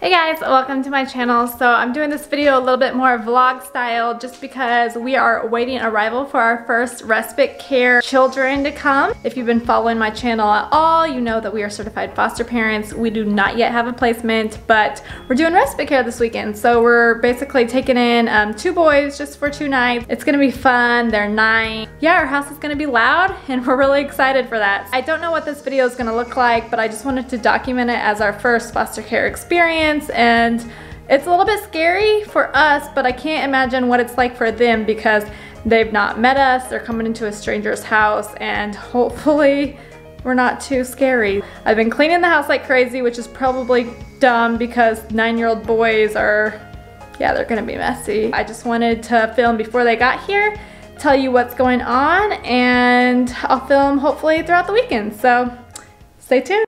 Hey guys, welcome to my channel. So I'm doing this video a little bit more vlog style just because we are awaiting arrival for our first respite care children to come. If you've been following my channel at all, you know that we are certified foster parents. We do not yet have a placement, but we're doing respite care this weekend. So we're basically taking in um, two boys just for two nights. It's gonna be fun, they're nine. Yeah, our house is gonna be loud and we're really excited for that. I don't know what this video is gonna look like, but I just wanted to document it as our first foster care experience and it's a little bit scary for us, but I can't imagine what it's like for them because they've not met us, they're coming into a stranger's house and hopefully we're not too scary. I've been cleaning the house like crazy, which is probably dumb because nine-year-old boys are, yeah, they're gonna be messy. I just wanted to film before they got here, tell you what's going on, and I'll film hopefully throughout the weekend, so stay tuned.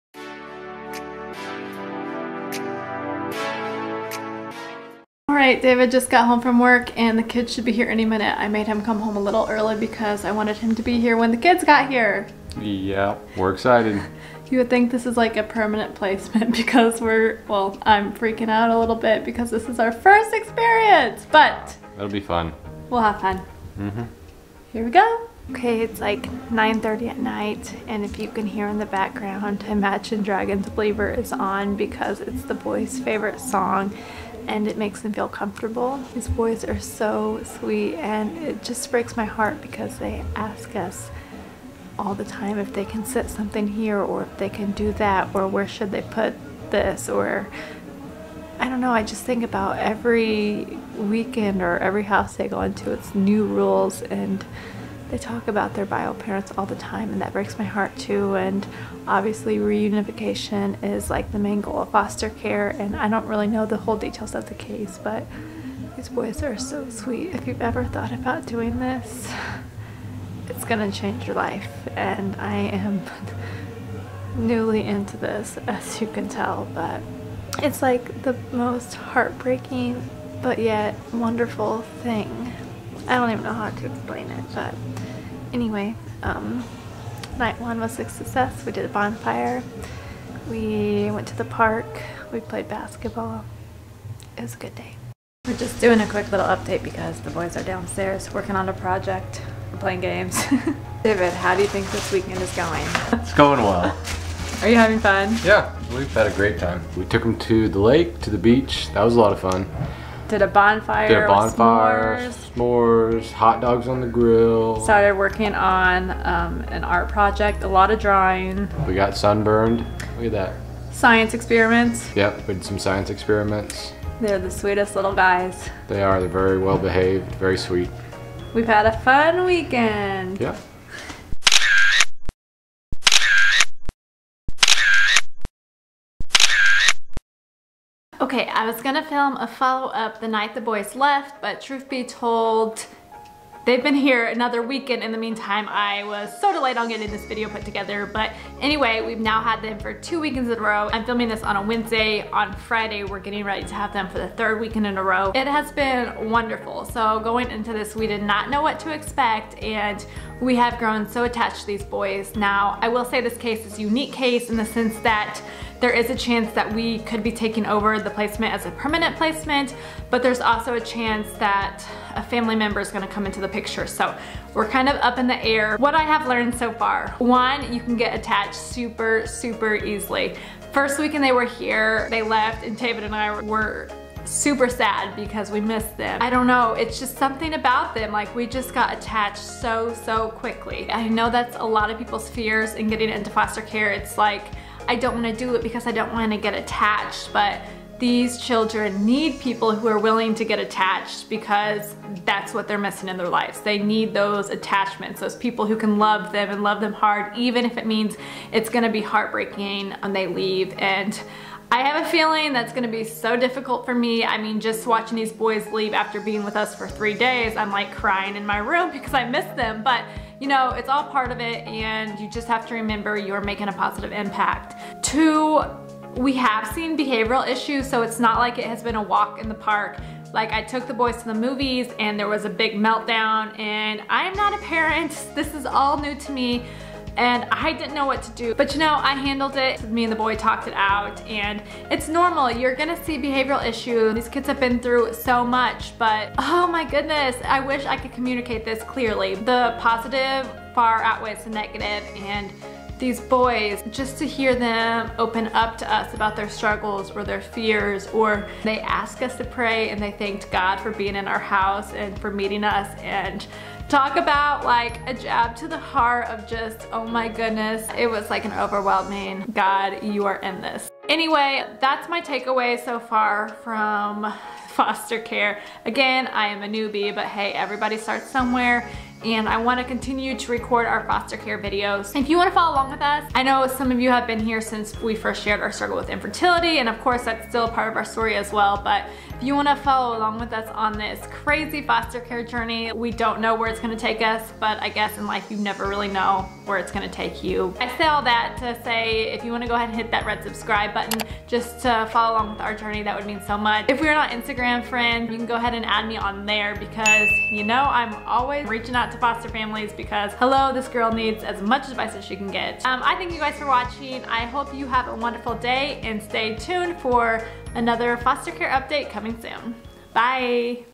All right, David just got home from work and the kids should be here any minute. I made him come home a little early because I wanted him to be here when the kids got here. Yeah, we're excited. You would think this is like a permanent placement because we're, well, I'm freaking out a little bit because this is our first experience, but It'll be fun. we'll have fun. Mm-hmm. Here we go. Okay, it's like 9.30 at night, and if you can hear in the background, Imagine Dragons Believer is on because it's the boys' favorite song and it makes them feel comfortable. These boys are so sweet and it just breaks my heart because they ask us all the time if they can sit something here or if they can do that or where should they put this or I don't know, I just think about every weekend or every house they go into, it's new rules and they talk about their bio parents all the time and that breaks my heart too and obviously reunification is like the main goal of foster care and I don't really know the whole details of the case but these boys are so sweet. If you've ever thought about doing this it's gonna change your life and I am newly into this as you can tell but it's like the most heartbreaking but yet wonderful thing. I don't even know how to explain it, but anyway, um, night one was a success. We did a bonfire. We went to the park. We played basketball. It was a good day. We're just doing a quick little update because the boys are downstairs working on a project. We're playing games. David, how do you think this weekend is going? It's going well. Are you having fun? Yeah, we've had a great time. We took them to the lake, to the beach. That was a lot of fun. Did a bonfire. Did a bonfire, s'mores. s'mores, hot dogs on the grill. Started working on um, an art project, a lot of drawing, We got sunburned. Look at that. science experiments. Yep, we did some science experiments. They're the sweetest little guys. They are. They're very well behaved, very sweet. We've had a fun weekend. Yeah. Okay, I was gonna film a follow-up the night the boys left, but truth be told, they've been here another weekend. In the meantime, I was so delayed on getting this video put together, but anyway, we've now had them for two weekends in a row. I'm filming this on a Wednesday. On Friday, we're getting ready to have them for the third weekend in a row. It has been wonderful. So going into this, we did not know what to expect, and we have grown so attached to these boys. Now, I will say this case is a unique case in the sense that there is a chance that we could be taking over the placement as a permanent placement, but there's also a chance that a family member is gonna come into the picture. So we're kind of up in the air. What I have learned so far, one, you can get attached super, super easily. First weekend they were here, they left and David and I were super sad because we missed them. I don't know, it's just something about them. Like we just got attached so, so quickly. I know that's a lot of people's fears in getting into foster care. It's like, I don't want to do it because I don't want to get attached, but these children need people who are willing to get attached because that's what they're missing in their lives. They need those attachments, those people who can love them and love them hard, even if it means it's gonna be heartbreaking when they leave. And I have a feeling that's gonna be so difficult for me. I mean, just watching these boys leave after being with us for three days, I'm like crying in my room because I miss them. But you know, it's all part of it and you just have to remember you're making a positive impact. Two, we have seen behavioral issues, so it's not like it has been a walk in the park. Like I took the boys to the movies and there was a big meltdown and I'm not a parent, this is all new to me, and I didn't know what to do. But you know, I handled it. Me and the boy talked it out and it's normal. You're gonna see behavioral issues. These kids have been through so much, but oh my goodness, I wish I could communicate this clearly. The positive far outweighs the negative and these boys, just to hear them open up to us about their struggles or their fears, or they ask us to pray and they thanked God for being in our house and for meeting us and talk about like a jab to the heart of just, oh my goodness, it was like an overwhelming, God, you are in this. Anyway, that's my takeaway so far from foster care. Again, I am a newbie, but hey, everybody starts somewhere and I want to continue to record our foster care videos. If you want to follow along with us, I know some of you have been here since we first shared our struggle with infertility and of course that's still a part of our story as well, but if you want to follow along with us on this crazy foster care journey, we don't know where it's going to take us, but I guess in life you never really know where it's going to take you. I say all that to say if you want to go ahead and hit that red subscribe button just to follow along with our journey, that would mean so much. If we're not Instagram friends, you can go ahead and add me on there because you know I'm always reaching to foster families because hello, this girl needs as much advice as she can get. Um, I thank you guys for watching. I hope you have a wonderful day and stay tuned for another foster care update coming soon. Bye.